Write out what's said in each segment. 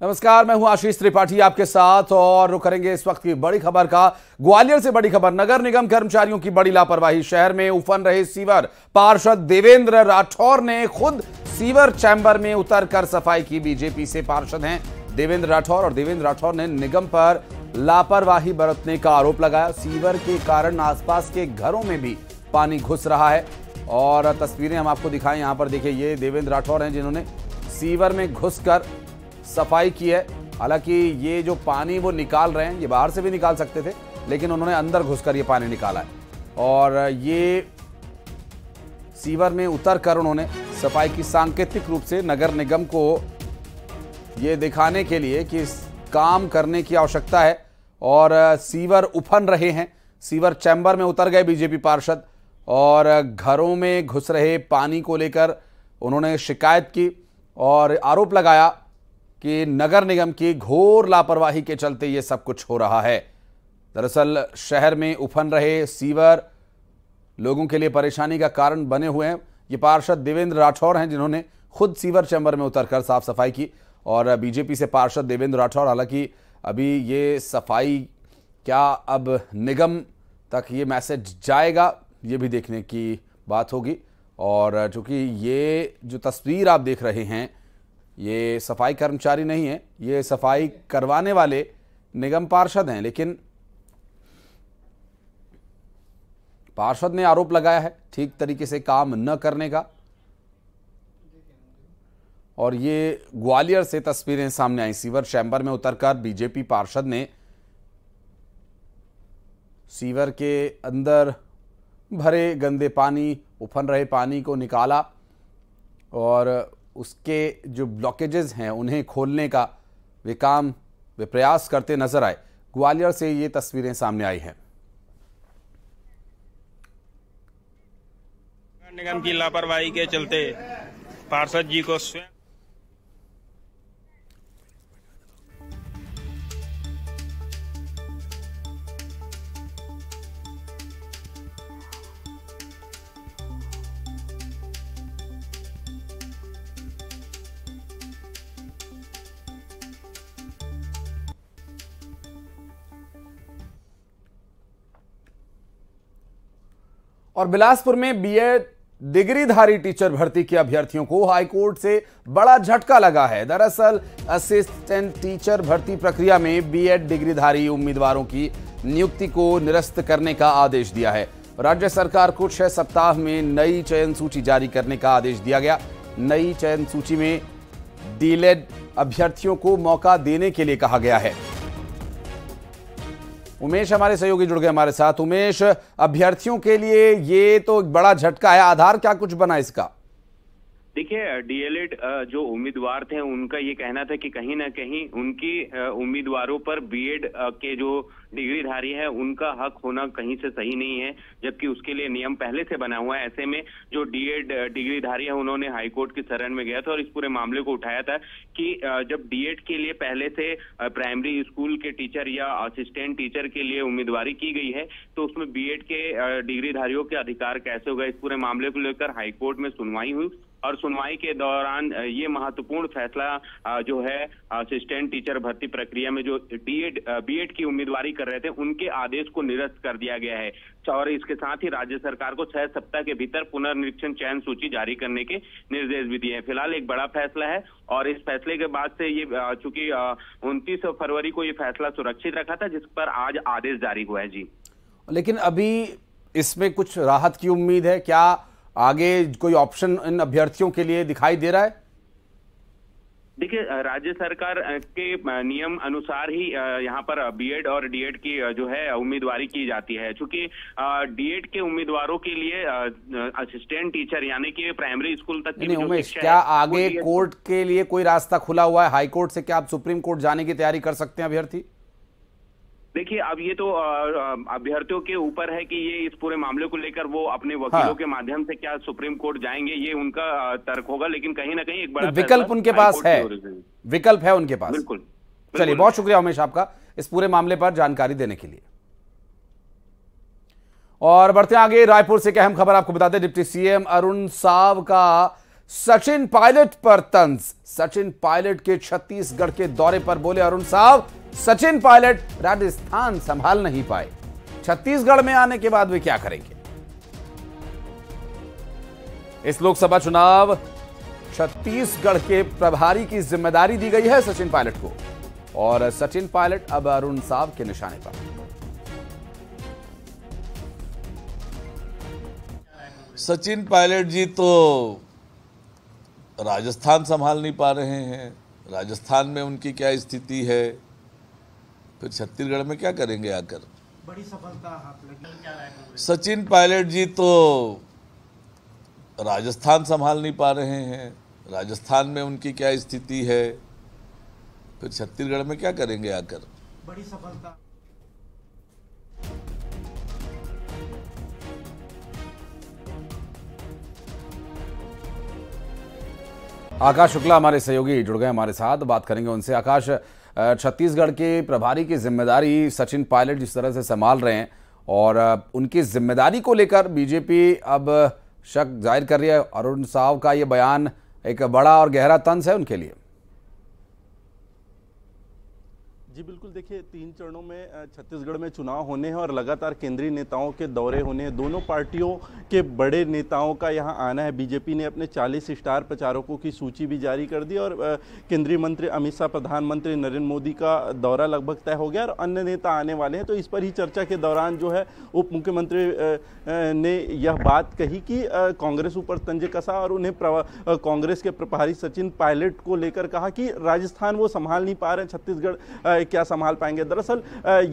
नमस्कार, मैं हूँ आशीष त्रिपाठी आपके साथ और रुक करेंगे इस वक्त की बड़ी खबर का। ग्वालियर से बड़ी खबर, नगर निगम कर्मचारियों की बड़ी लापरवाही। शहर में उफन रहे सीवर। पार्षद देवेंद्र राठौर ने खुद सीवर चैंबर में उतर कर सफ़ाई की। बीजेपी से पार्षद हैं देवेंद्र राठौर और देवेंद्र राठौर ने निगम पर लापरवाही बरतने का आरोप लगाया। सीवर के कारण आसपास के घरों में भी पानी घुस रहा है। और तस्वीरें हम आपको दिखाएँ। यहाँ पर देखिए, ये देवेंद्र राठौर हैं जिन्होंने सीवर में घुसकर सफ़ाई की है। हालाँकि ये जो पानी वो निकाल रहे हैं, ये बाहर से भी निकाल सकते थे, लेकिन उन्होंने अंदर घुसकर ये पानी निकाला है। और ये सीवर में उतर कर उन्होंने सफ़ाई की सांकेतिक रूप से नगर निगम को ये दिखाने के लिए कि काम करने की आवश्यकता है। और सीवर उफन रहे हैं। सीवर चैम्बर में उतर गए बीजेपी पार्षद और घरों में घुस रहे पानी को लेकर उन्होंने शिकायत की और आरोप लगाया कि नगर निगम की घोर लापरवाही के चलते ये सब कुछ हो रहा है। दरअसल शहर में उफन रहे सीवर लोगों के लिए परेशानी का कारण बने हुए हैं। ये पार्षद देवेंद्र राठौर हैं जिन्होंने खुद सीवर चैम्बर में उतरकर साफ़ सफ़ाई की और बीजेपी से पार्षद देवेंद्र राठौर, हालाँकि अभी ये सफ़ाई क्या अब निगम तक ये मैसेज जाएगा, ये भी देखने की बात होगी। और चूँकि ये जो तस्वीर आप देख रहे हैं ये सफ़ाई कर्मचारी नहीं है, ये सफ़ाई करवाने वाले निगम पार्षद हैं, लेकिन पार्षद ने आरोप लगाया है, ठीक तरीके से काम न करने का। और ये ग्वालियर से तस्वीरें सामने आई, सीवर चैम्बर में उतरकर बीजेपी पार्षद ने सीवर के अंदर भरे गंदे पानी, उफन रहे पानी को निकाला और उसके जो ब्लॉकेजेस हैं, उन्हें खोलने का वे काम, वे प्रयास करते नज़र आए। ग्वालियर से ये तस्वीरें सामने आई हैं। निगम की लापरवाही के चलते पार्षद जी को स्वयं और बिलासपुर में बीएड डिग्रीधारी टीचर भर्ती के अभ्यर्थियों को। हाईकोर्ट से बड़ा झटका लगा है। दरअसल, असिस्टेंट टीचर भर्ती प्रक्रिया में बीएड डिग्रीधारी उम्मीदवारों की नियुक्ति को निरस्त करने का आदेश दिया है। राज्य सरकार को छह सप्ताह में नई चयन सूची जारी करने का आदेश दिया गया। नई चयन सूची में डीलेड अभ्यर्थियों को मौका देने के लिए कहा गया है। उमेश हमारे सहयोगी जुड़ गए हमारे साथ। उमेश, अभ्यर्थियों के लिए ये तो बड़ा झटका है। आधार क्या कुछ बना इसका? देखिए डीएलएड जो उम्मीदवार थे, उनका ये कहना था कि कहीं ना कहीं उनकी उम्मीदवारों पर बीएड के जो डिग्रीधारी है, उनका हक होना कहीं से सही नहीं है, जबकि उसके लिए नियम पहले से बना हुआ है। ऐसे में जो डीएड डिग्रीधारी है, उन्होंने हाईकोर्ट की शरण में गया था और इस पूरे मामले को उठाया था कि जब डीएड के लिए पहले से प्राइमरी स्कूल के टीचर या असिस्टेंट टीचर के लिए उम्मीदवारी की गई है तो उसमें बीएड के डिग्रीधारियों के अधिकार कैसे होगा इस पूरे मामले को लेकर हाईकोर्ट में सुनवाई हुई। और सुनवाई के दौरान ये महत्वपूर्ण फैसला जो है, असिस्टेंट टीचर भर्ती प्रक्रिया में जो डीएड बीएड की उम्मीदवारी कर रहे थे, उनके आदेश को निरस्त कर दिया गया है। और इसके साथ ही राज्य सरकार को छह सप्ताह के भीतर पुनर्निरीक्षण चयन सूची जारी करने के निर्देश भी दिए हैं। फ़िलहाल एक बड़ा फैसला है, और इस फैसले के बाद से ये चूँकि उनतीस फरवरी को ये फैसला सुरक्षित रखा था, जिस पर आज आदेश जारी हुआ है। जी। लेकिन अभी इसमें कुछ राहत की उम्मीद है? क्या आगे कोई ऑप्शन इन अभ्यर्थियों के लिए दिखाई दे रहा है? देखिए राज्य सरकार के नियम अनुसार ही यहाँ पर बीएड और डीएड की जो है उम्मीदवारी की जाती है। चूँकि डीएड के उम्मीदवारों के लिए असिस्टेंट टीचर यानी कि प्राइमरी स्कूल तक की उमेश क्या आगे कोर्ट के लिए कोई रास्ता खुला हुआ है? हाई कोर्ट से क्या आप सुप्रीम कोर्ट जाने की तैयारी कर सकते हैं अभ्यर्थी? देखिए अब ये तो अभ्यर्थियों के ऊपर है कि ये इस पूरे मामले को लेकर वो अपने वकीलों हाँ। के माध्यम से क्या सुप्रीम कोर्ट जाएँगे ये उनका तर्क होगा लेकिन कहीं ना कहीं एक बड़ा विकल्प उनके पास है। विकल्प है उनके पास। बिल्कुल। चलिए बहुत शुक्रिया उमेश आपका इस पूरे मामले पर जानकारी देने के लिए। और बढ़ते आगे रायपुर से एक अहम खबर आपको बता दें डिप्टी सीएम अरुण साव का सचिन पायलट पर तंज। सचिन पायलट के छत्तीसगढ़ के दौरे पर बोले अरुण साहब सचिन पायलट राजस्थान संभाल नहीं पाए। छत्तीसगढ़ में आने के बाद वे क्या करेंगे? इस लोकसभा चुनाव, छत्तीसगढ़ के प्रभारी की ज़िम्मेदारी दी गई है सचिन पायलट को। और सचिन पायलट अब अरुण साहब के निशाने पर। सचिन पायलट जी तो राजस्थान संभाल नहीं पा रहे हैं। राजस्थान में उनकी क्या स्थिति है? फिर छत्तीसगढ़ में क्या करेंगे आकर? बड़ी सफलता हाथ लगी। सचिन पायलट जी तो राजस्थान संभाल नहीं पा रहे हैं। राजस्थान में उनकी क्या स्थिति है? फिर छत्तीसगढ़ में क्या करेंगे आकर? बड़ी सफलता। आकाश शुक्ला हमारे सहयोगी जुड़ गए हमारे साथ, बात करेंगे उनसे। आकाश छत्तीसगढ़ के प्रभारी की ज़िम्मेदारी सचिन पायलट जिस तरह से संभाल रहे हैं और उनकी ज़िम्मेदारी को लेकर बीजेपी अब शक ज़ाहिर कर रही है। अरुण साव का ये बयान एक बड़ा और गहरा तंज है उनके लिए। जी बिल्कुल, देखिए, तीन चरणों में छत्तीसगढ़ में चुनाव होने हैं और लगातार केंद्रीय नेताओं के दौरे होने हैं। दोनों पार्टियों के बड़े नेताओं का यहाँ आना है। बीजेपी ने अपने 40 स्टार प्रचारकों की सूची भी जारी कर दी और केंद्रीय मंत्री अमित शाह, प्रधानमंत्री नरेंद्र मोदी का दौरा लगभग तय हो गया और अन्य नेता आने वाले हैं। तो इस पर ही चर्चा के दौरान जो है उप मुख्यमंत्री ने यह बात कही कि कांग्रेस ऊपर तंज कसा और उन्हें कांग्रेस के प्रभारी सचिन पायलट को लेकर कहा कि राजस्थान वो संभाल नहीं पा रहे छत्तीसगढ़ क्या संभाल पाएँगे? दरअसल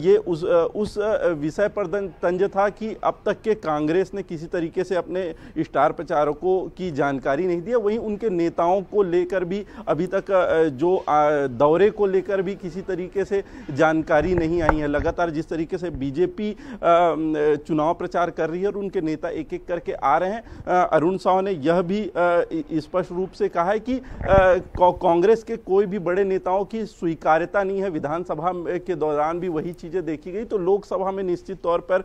ये उस उस विषय पर तंज था कि अब तक के कांग्रेस ने किसी तरीके से अपने स्टार प्रचारकों की जानकारी नहीं दी वहीं उनके नेताओं को लेकर भी अभी तक जो दौरे को लेकर भी किसी तरीके से जानकारी नहीं आई है। लगातार जिस तरीके से बीजेपी चुनाव प्रचार कर रही है और उनके नेता एक एक करके आ रहे हैं अरुण साव ने यह भी स्पष्ट रूप से कहा है कि कांग्रेस के कोई भी बड़े नेताओं की स्वीकार्यता नहीं है। विधानसभा के दौरान भी वही चीज़ें देखी गई तो लोकसभा में निश्चित तौर पर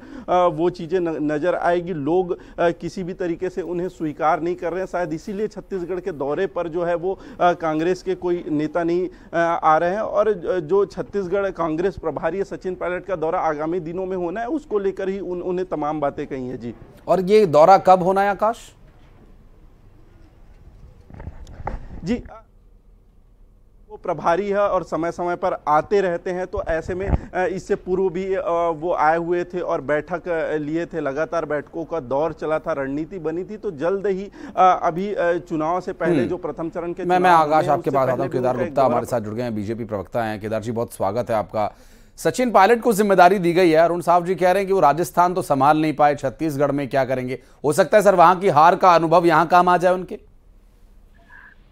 वो चीज़ें नज़र आएगी। लोग किसी भी तरीके से उन्हें स्वीकार नहीं कर रहे हैं। शायद इसीलिए छत्तीसगढ़ के दौरे पर जो है वो कांग्रेस के कोई नेता नहीं आ रहे हैं। और जो छत्तीसगढ़ कांग्रेस प्रभारी सचिन पायलट का दौरा आगामी दिनों में होना है उसको लेकर ही उन, उन्हें तमाम बातें कही हैं। जी। और ये दौरा कब होना है आकाश? जी प्रभारी है और समय समय पर आते रहते हैं तो ऐसे में इससे पूर्व भी वो आए हुए थे और बैठक लिए थे। लगातार बैठकों का दौर चला था रणनीति बनी थी तो जल्द ही अभी चुनाव से पहले जो प्रथम चरण के मैं मैं आकाश आपके पास आता हूँ केदार गुप्ता हमारे साथ जुड़ गए हैं बीजेपी प्रवक्ता हैं। केदार जी बहुत स्वागत है आपका। सचिन पायलट को ज़िम्मेदारी दी गई है अरुण साहब जी कह रहे हैं कि वो राजस्थान तो संभाल नहीं पाए छत्तीसगढ़ में क्या करेंगे? हो सकता है सर वहाँ की हार का अनुभव यहाँ काम आ जाए उनके।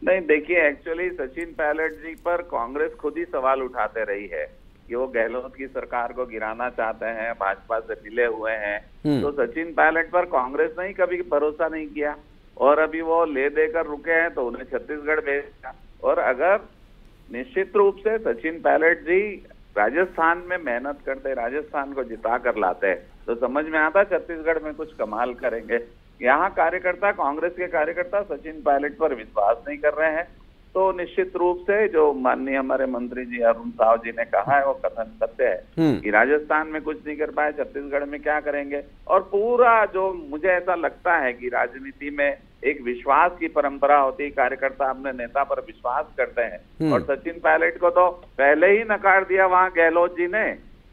नहीं देखिए एक्चुअली सचिन पायलट जी पर कांग्रेस खुद ही सवाल उठाते रही है कि वो गहलोत की सरकार को गिराना चाहते हैं भाजपा से मिले हुए हैं। तो सचिन पायलट पर कांग्रेस ने ही कभी भरोसा नहीं किया। और अभी वो ले देकर रुके हैं तो उन्हें छत्तीसगढ़ भेज। दिया और अगर निश्चित रूप से सचिन पायलट जी राजस्थान में मेहनत करते राजस्थान को जिता कर लाते तो समझ में आता छत्तीसगढ़ में कुछ कमाल करेंगे। यहाँ कार्यकर्ता कांग्रेस के कार्यकर्ता सचिन पायलट पर विश्वास नहीं कर रहे हैं। तो निश्चित रूप से जो माननीय हमारे मंत्री जी अरुण साव जी ने कहा है वो कथन सत्य है कि राजस्थान में कुछ नहीं कर पाए छत्तीसगढ़ में क्या करेंगे? और पूरा जो मुझे ऐसा लगता है कि राजनीति में एक विश्वास की परंपरा होती है कार्यकर्ता अपने नेता पर विश्वास करते हैं। और सचिन पायलट को तो पहले ही नकार दिया वहाँ गहलोत जी ने।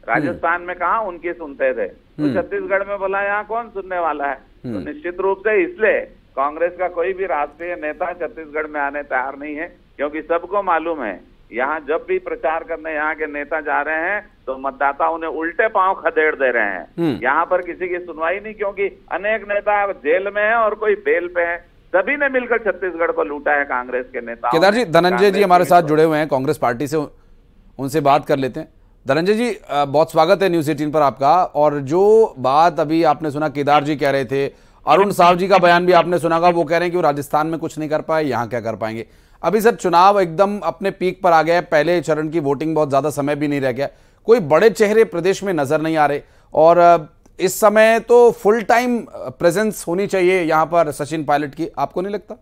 राजस्थान में कहा उनकी सुनते थे? तो छत्तीसगढ़ में बोला यहाँ कौन सुनने वाला है? तो निश्चित रूप से इसलिए कांग्रेस का कोई भी राष्ट्रीय नेता छत्तीसगढ़ में आने तैयार नहीं है क्योंकि सबको मालूम है यहाँ जब भी प्रचार करने यहाँ के नेता जा रहे हैं तो मतदाता उन्हें उल्टे पाँव खदेड़ दे रहे हैं। यहाँ पर किसी की सुनवाई नहीं क्योंकि अनेक नेता जेल में है और कोई बेल पे है। सभी ने मिलकर छत्तीसगढ़ को लूटा है कांग्रेस के नेता केदार जी धनंजय जी हमारे साथ जुड़े हुए हैं कांग्रेस पार्टी से उनसे बात कर लेते हैं। धनंजय जी बहुत स्वागत है न्यूज़ एटीन पर आपका। और जो बात अभी आपने सुना केदार जी कह रहे थे अरुण साहब जी का बयान भी आपने सुना होगा वो कह रहे हैं कि वो राजस्थान में कुछ नहीं कर पाए यहाँ क्या कर पाएँगे। अभी सर चुनाव एकदम अपने पीक पर आ गया है पहले चरण की वोटिंग बहुत ज़्यादा समय भी नहीं रह गया। कोई बड़े चेहरे प्रदेश में नज़र नहीं आ रहे। और इस समय तो फुल टाइम प्रेजेंस होनी चाहिए यहाँ पर सचिन पायलट की। आपको नहीं लगता?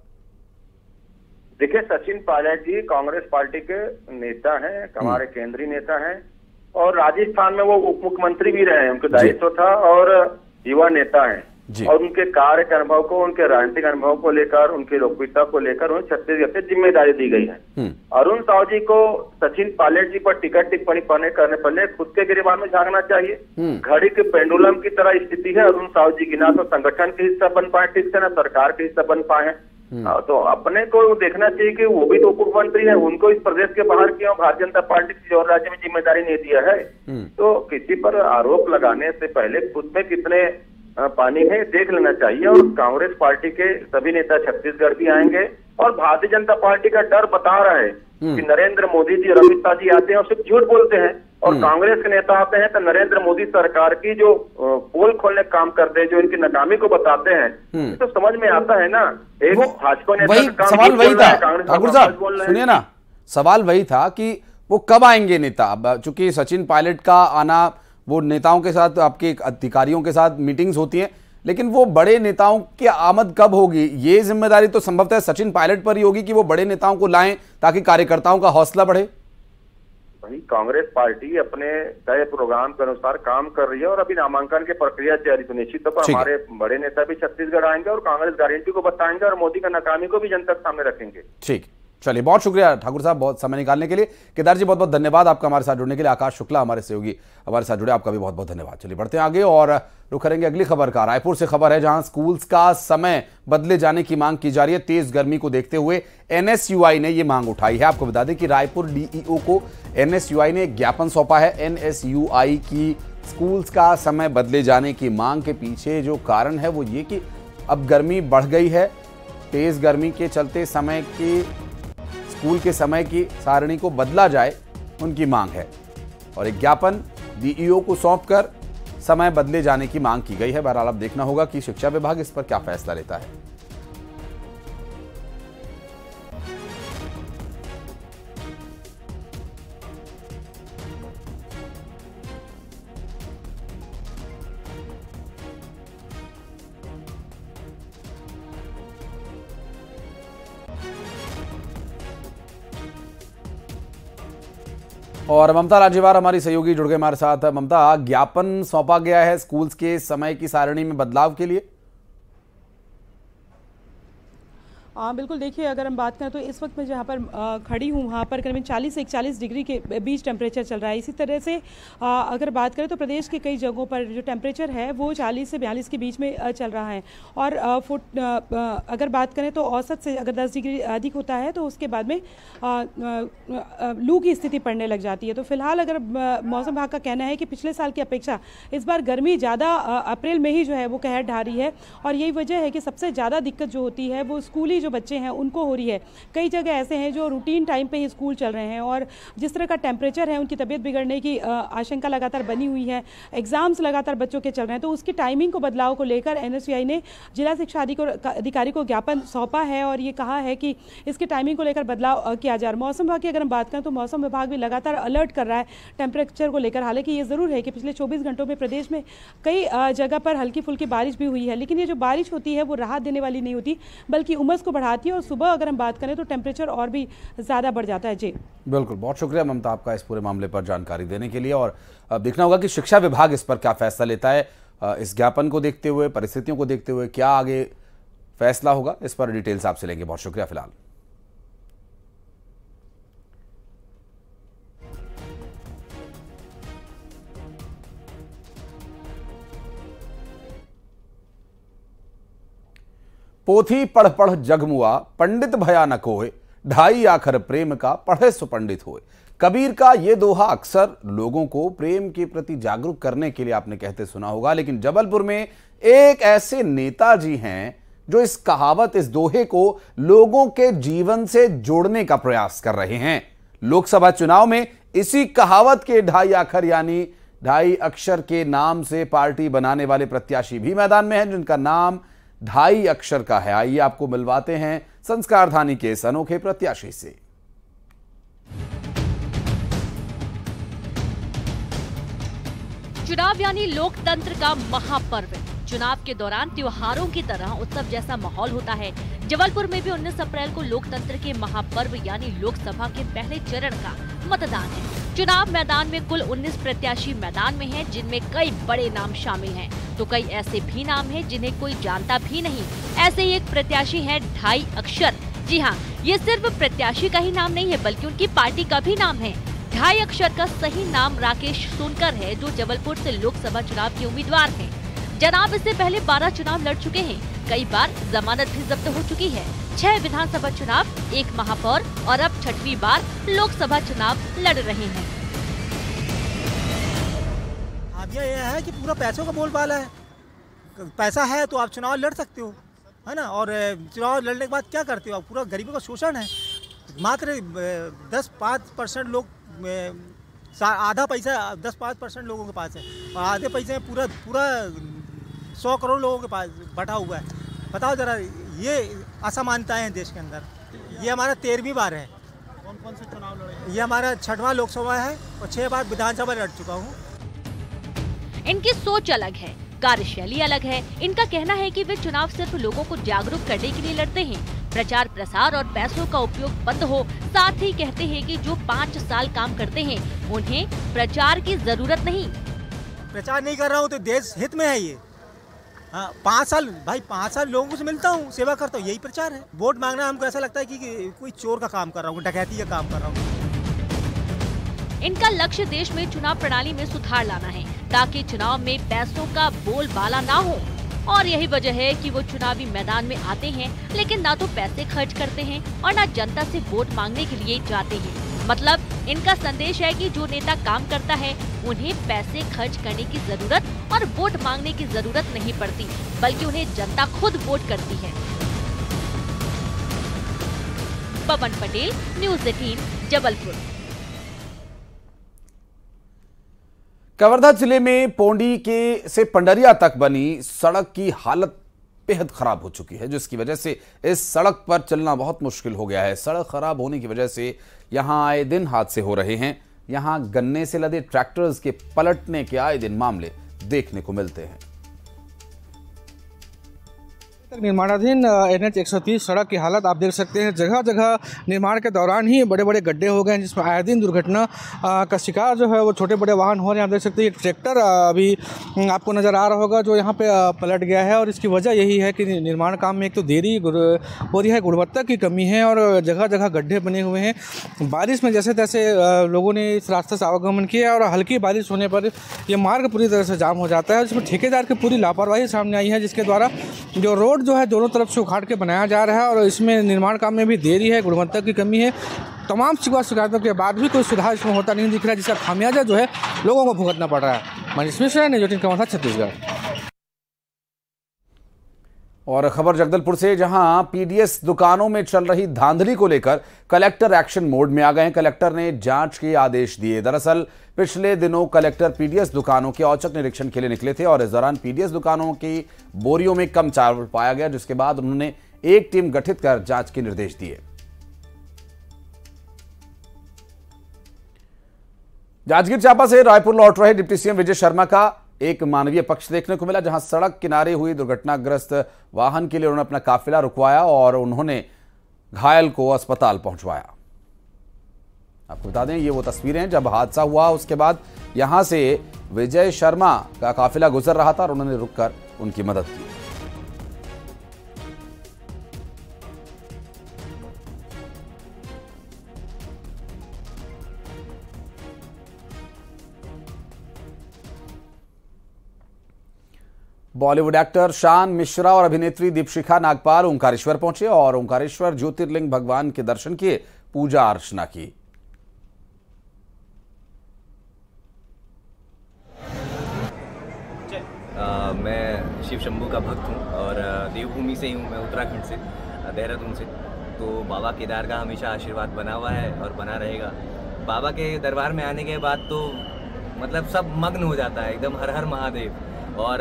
देखिए सचिन पायलट जी कांग्रेस पार्टी के नेता हैं हमारे केंद्रीय नेता हैं। और राजस्थान में वो उप मुख्यमंत्री भी रहे हैं उनके दायित्व था और युवा नेता हैं। और उनके कार्य के अनुभव को उनके राजनीतिक अनुभव को लेकर उनकी लोकप्रियता को लेकर उन्हें छत्तीसगढ़ से ज़िम्मेदारी दी गई है। हम्म। अरुण साहू जी को सचिन पायलट जी पर टिकट टिप्पणी पढ़ने करने पहले खुद के गिरबान में झांकना चाहिए। हम्म। घड़ी के पेंडुलम की तरह स्थिति है अरुण साहू जी की ना तो संगठन के हिस्सा बन पाए ठीक से ना सरकार के हिस्सा बन पाए हैं हाँ, तो अपने को देखना चाहिए कि वो भी तो उप मुख्यमंत्री है उनको इस प्रदेश के बाहर क्यों भारतीय जनता पार्टी किसी और राज्य में ज़िम्मेदारी नहीं दिया है? हम्म। तो किसी पर आरोप लगाने से पहले खुद में कितने पानी है देख लेना चाहिए और कांग्रेस पार्टी के सभी नेता छत्तीसगढ़ भी आएँगे। और भारतीय जनता पार्टी का डर बता रहा है कि नरेंद्र मोदी जी और अमित शाह जी आते हैं और सिर्फ़ झूठ बोलते हैं और कांग्रेस के नेता आते हैं तो नरेंद्र मोदी सरकार की जो पोल खोलने काम करते हैं जो इनकी नाकामी को बताते हैं तो समझ में आता है ना? एक भाजपा नेता वही काम सवाल वही था। ठाकुर साहब सुनिए ना सवाल वही था कि वो कब आएँगे नेता? चूँकि सचिन पायलट का आना वो नेताओं के साथ आपके अधिकारियों के साथ मीटिंग्स होती हैं लेकिन वो बड़े नेताओं की आमद कब होगी? ये ज़िम्मेदारी तो संभवतः सचिन पायलट पर ही होगी कि वो बड़े नेताओं को लाएँ ताकि कार्यकर्ताओं का हौसला बढ़े। भाई कांग्रेस पार्टी अपने तय प्रोग्राम के अनुसार काम कर रही है और अभी नामांकन की प्रक्रिया जारी तो निश्चित तौर पर हमारे बड़े नेता भी छत्तीसगढ़ आएँगे और कांग्रेस गारंटी को बताएँगे और मोदी का नाकामी को भी जनता के सामने रखेंगे। ठीक। चलिए, बहुत शुक्रिया ठाकुर साहब, बहुत समय निकालने के लिए। केदार जी बहुत बहुत धन्यवाद आपका हमारे साथ जुड़ने के लिए। आकाश शुक्ला हमारे सहयोगी, हमारे साथ जुड़े, आपका भी बहुत बहुत धन्यवाद। चलिए, बढ़ते हैं आगे और रुख करेंगे अगली खबर का। रायपुर से खबर है जहाँ स्कूल्स का समय बदले जाने की मांग की जा रही है। तेज गर्मी को देखते हुए एनएसयूआई ने ये मांग उठाई है। आपको बता दें कि रायपुर डीईओ को एनएसयूआई ने ज्ञापन सौंपा है। एनएसयूआई की स्कूल्स का समय बदले जाने की मांग के पीछे जो कारण है वो ये कि अब गर्मी बढ़ गई है। तेज गर्मी के चलते समय की स्कूल के समय की सारणी को बदला जाए, उनकी मांग है। और एक ज्ञापन डीईओ को सौंपकर समय बदले जाने की मांग की गई है। बहरहाल, अब देखना होगा कि शिक्षा विभाग इस पर क्या फैसला लेता है। और ममता राजेवार हमारी सहयोगी जुड़ गए हमारे साथ। ममता, ज्ञापन सौंपा गया है स्कूल्स के समय की सारणी में बदलाव के लिए। हाँ बिल्कुल देखिए अगर हम बात करें तो इस वक्त मैं जहाँ पर आ, खड़ी हूँ वहाँ पर करीबन 40 से 41 डिग्री के बीच टेम्परेचर चल रहा है। इसी तरह से आ, अगर बात करें तो प्रदेश के कई जगहों पर जो टेम्परेचर है वो 40 से 42 के बीच में चल रहा है। और आ, फुट आ, आ, अगर बात करें तो औसत से अगर 10 डिग्री अधिक होता है तो उसके बाद में आ, आ, आ, लू की स्थिति पड़ने लग जाती है। तो फ़िलहाल अगर मौसम विभाग का कहना है कि पिछले साल की अपेक्षा इस बार गर्मी ज़्यादा अप्रैल में ही जो है वो कहर ढा रही है। और यही वजह है कि सबसे ज़्यादा दिक्कत जो होती है वो स्कूली जो बच्चे हैं, उनको हो रही है। कई जगह ऐसे हैं जो रूटीन टाइम पे ही स्कूल चल रहे हैं और जिस तरह का टेम्परेचर है, उनकी तबीयत बिगड़ने की आशंका लगातार बनी हुई है एग्ज़ाम्स लगातार बच्चों के चल रहे हैं तो उसकी टाइमिंग को बदलाव को लेकर एन ने जिला शिक्षा अधिकारी को ज्ञापन सौंपा है और ये कहा है कि इसकी टाइमिंग को लेकर बदलाव किया जा रहा है। मौसम विभाग की अगर हम बात करें तो मौसम विभाग भी लगातार अलर्ट कर रहा है टेम्परेचर को लेकर। हालाँकि ये ज़रूर है कि पिछले 24 घंटों में प्रदेश में कई जगह पर हल्की फुल्की बारिश भी हुई है, लेकिन ये जो बारिश होती है, वो राहत देने वाली नहीं होती, बल्कि उमस को बढ़ाती है और सुबह अगर हम बात करें तो टेम्परेचर और भी ज़्यादा बढ़ जाता है। जी। बिल्कुल, बहुत शुक्रिया ममता आपका इस पूरे मामले पर जानकारी देने के लिए। और देखना होगा कि शिक्षा विभाग इस पर क्या फैसला लेता है। इस ज्ञापन को देखते हुए, परिस्थितियों को देखते हुए क्या आगे फैसला होगा, इस पर डिटेल्स आपसे लेंगे। बहुत शुक्रिया फ़िलहाल। पोथी पढ़ पढ़ जगमुआ, पंडित भयानक होए ढाई आखर प्रेम का पढ़े सुपंडित होए। कबीर का ये दोहा अक्सर लोगों को प्रेम के प्रति जागरूक करने के लिए आपने कहते सुना होगा, लेकिन जबलपुर में एक ऐसे नेताजी हैं जो इस कहावत, इस दोहे को लोगों के जीवन से जोड़ने का प्रयास कर रहे हैं। लोकसभा चुनाव में इसी कहावत के ढाई आखर, यानी ढाई अक्षर के नाम से पार्टी बनाने वाले प्रत्याशी भी मैदान में हैं, जिनका नाम ढाई अक्षर का है। आइए आपको मिलवाते हैं संस्कार धानी के इस अनोखे प्रत्याशी से। चुनाव यानी लोकतंत्र का महापर्व। चुनाव के दौरान त्योहारों की तरह उत्सव जैसा माहौल होता है। जबलपुर में भी 19 अप्रैल को लोकतंत्र के महापर्व यानी लोकसभा के पहले चरण का मतदान है। चुनाव मैदान में कुल 19 प्रत्याशी मैदान में हैं, जिनमें कई बड़े नाम शामिल हैं, तो कई ऐसे भी नाम हैं जिन्हें कोई जानता भी नहीं। ऐसे ही एक प्रत्याशी है ढाई अक्षर। जी हाँ ये सिर्फ़ प्रत्याशी का ही नाम नहीं है, बल्कि उनकी पार्टी का भी नाम है। ढाई अक्षर का सही नाम राकेश सोनकर है, जो जबलपुर से लोकसभा चुनाव के उम्मीदवार हैं। जनाब, इससे पहले 12 चुनाव लड़ चुके हैं। कई बार जमानत भी जब्त हो चुकी है। छह विधानसभा चुनाव, एक महापौर और अब छठवीं बार लोकसभा चुनाव लड़ रहे हैं। यह है कि पूरा पैसों का बोलबाला है। पैसा है तो आप चुनाव लड़ सकते हो है ना? और चुनाव लड़ने के बाद क्या करते हो आप? पूरा गरीबों का शोषण है। मात्र दस पाँच परसेंट लोग आधा पैसा दस पाँच परसेंट लोगों के पास है। और आधे पैसे में पूरा पूरा सौ करोड़ लोगों के पास बटा हुआ है। बताओ जरा ये असमानताएँ हैं देश के अंदर। ये हमारा तेरहवीं बार है। कौन कौन से चुनाव लड़े ये हमारा छठवां लोकसभा है और छः बार विधानसभा लड़ चुका हूँ। इनकी सोच अलग है कार्यशैली अलग है। इनका कहना है कि वे चुनाव सिर्फ़ लोगों को जागरूक करने के लिए लड़ते हैं। प्रचार प्रसार और पैसों का उपयोग बंद हो साथ ही कहते हैं कि जो पाँच साल काम करते हैं उन्हें प्रचार की ज़रूरत नहीं। प्रचार नहीं कर रहा हूँ तो देश हित में है ये। हाँ पाँच साल भाई पाँच साल लोगों से मिलता हूँ सेवा करता हूँ यही प्रचार है। वोट मांगना हमको ऐसा लगता है कि, कि कोई चोर का काम कर रहा हूँ डकैती का काम कर रहा हूँ। इनका लक्ष्य देश में चुनाव प्रणाली में सुधार लाना है। ताकि चुनाव में पैसों का बोलबाला ना हो। और यही वजह है कि वो चुनावी मैदान में आते हैं, लेकिन ना तो पैसे खर्च करते हैं और ना जनता से वोट मांगने के लिए जाते हैं। मतलब इनका संदेश है कि जो नेता काम करता है, उन्हें पैसे खर्च करने की ज़रूरत और वोट मांगने की ज़रूरत नहीं पड़ती, बल्कि उन्हें जनता खुद वोट करती है। Pawan Patel, news eighteen, Jabalpur. Kawardha ज़िले में पोंडी के से पंडरिया तक बनी सड़क की हालत बेहद खराब हो चुकी है, जिसकी वजह से इस सड़क पर चलना बहुत मुश्किल हो गया है। सड़क खराब होने की वजह से यहाँ आए दिन हादसे हो रहे हैं। यहाँ गन्ने से लदे ट्रैक्टर्स के पलटने के आए दिन मामले देखने को मिलते हैं। तक निर्माणाधीन एन एच सड़क की हालत आप देख सकते हैं। जगह जगह निर्माण के दौरान ही बड़े बड़े गड्ढे हो गए हैं, जिसमें आए दिन दुर्घटना का शिकार जो है वो छोटे बड़े वाहन हो रहे हैं। आप देख सकते हैं ट्रैक्टर अभी आपको नज़र आ रहा होगा, जो यहाँ पे पलट गया है और इसकी वजह यही है कि निर्माण काम में एक तो देरी हो रही है, गुणवत्ता की कमी है और जगह जगह गड्ढे बने हुए हैं। बारिश में जैसे तैसे लोगों ने इस रास्ते से आवागमन किया और हल्की बारिश होने पर यह मार्ग पूरी तरह से जाम हो जाता है। जिसमें ठेकेदार की पूरी लापरवाही सामने आई है, जिसके द्वारा जो रोड जो है दोनों तरफ़ से उखाड़ के बनाया जा रहा है और इसमें निर्माण काम में भी देरी है, गुणवत्ता की कमी है। तमाम शिकायत शिकायतों के बाद भी कोई सुधार इसमें होता नहीं दिख रहा है जिसका खामियाजा जो है लोगों को भुगतना पड़ रहा है। मनीष मिश्रा ने जो टीम था छत्तीसगढ़। और खबर जगदलपुर से, जहाँ पीडीएस दुकानों में चल रही धांधली को लेकर कलेक्टर एक्शन मोड में आ गए हैं। कलेक्टर ने जाँच के आदेश दिए। दरअसल, पिछले दिनों कलेक्टर पीडीएस दुकानों के औचक निरीक्षण के लिए निकले थे और इस दौरान पीडीएस दुकानों की बोरियों में कम चावल पाया गया, जिसके बाद उन्होंने एक टीम गठित कर जाँच के निर्देश दिए। जांजगीर चांपा से रायपुर लौट रहे डिप्टी सीएम विजय शर्मा का एक मानवीय पक्ष देखने को मिला जहाँ सड़क किनारे हुई दुर्घटनाग्रस्त वाहन के लिए उन्होंने अपना काफिला रुकवाया और उन्होंने घायल को अस्पताल पहुंचवाया। आपको बता दें, ये वो तस्वीरें हैं जब हादसा हुआ, उसके बाद यहाँ से विजय शर्मा का काफिला गुजर रहा था और उन्होंने रुककर उनकी मदद की। बॉलीवुड एक्टर शान मिश्रा और अभिनेत्री दीपशिखा नागपाल ओंकारेश्वर पहुँचे और ओंकारेश्वर ज्योतिर्लिंग भगवान के दर्शन किए पूजा अर्चना की। आ, मैं शिव शंभू का भक्त हूँ और देवभूमि से ही हूँ मैं उत्तराखंड से देहरादून से। तो बाबा केदार का हमेशा आशीर्वाद बना हुआ है और बना रहेगा। बाबा के दरबार में आने के बाद तो मतलब सब मग्न हो जाता है एकदम हर हर महादेव। और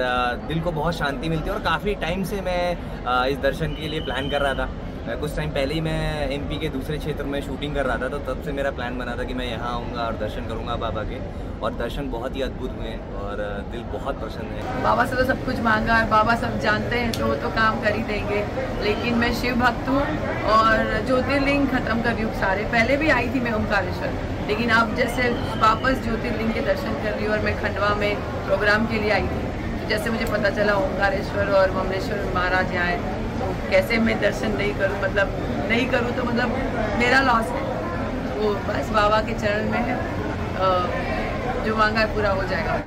दिल को बहुत शांति मिलती है और काफ़ी टाइम से मैं इस दर्शन के लिए प्लान कर रहा था। कुछ टाइम पहले ही मैं एमपी के दूसरे क्षेत्र में शूटिंग कर रहा था तो तब से मेरा प्लान बना था कि मैं यहाँ आऊँगा और दर्शन करूँगा बाबा के। और दर्शन बहुत ही अद्भुत हुए हैं और दिल बहुत प्रसन्न है। बाबा से तो सब कुछ मांगा और बाबा सब जानते हैं तो तो काम कर ही देंगे। लेकिन मैं शिव भक्त हूँ और ज्योतिर्लिंग खत्म कर रही हूँ सारे। पहले भी आई थी मैं ओंकारेश्वर, लेकिन अब जैसे वापस ज्योतिर्लिंग के दर्शन कर रही हूँ और मैं खंडवा में प्रोग्राम के लिए आई थी। जैसे मुझे पता चला ओंकारेश्वर और ममलेश्वर महाराज यहाँ आए तो कैसे मैं दर्शन नहीं करूँ मतलब नहीं करूँ तो मतलब मेरा लॉस है। वो बस बाबा के चरण में है। जो मांगा है पूरा हो जाएगा।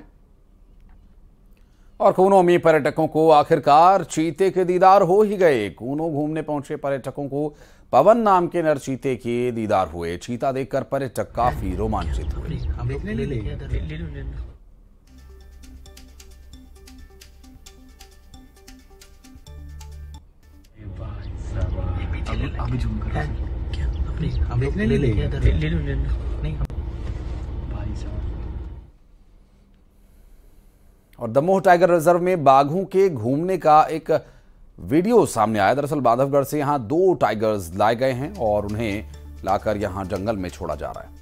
और कूनो में पर्यटकों को आखिरकार चीते के दीदार हो ही गए। कूनो घूमने पहुँचे पर्यटकों को पवन नाम के नर चीते के दीदार हुए। चीता देखकर पर्यटक काफ़ी रोमांचित हुए। और दमोह टाइगर रिज़र्व में बाघों के घूमने का एक वीडियो सामने आया। दरअसल बांधवगढ़ से यहाँ दो टाइगर्स लाए गए हैं और उन्हें लाकर यहाँ जंगल में छोड़ा जा रहा है।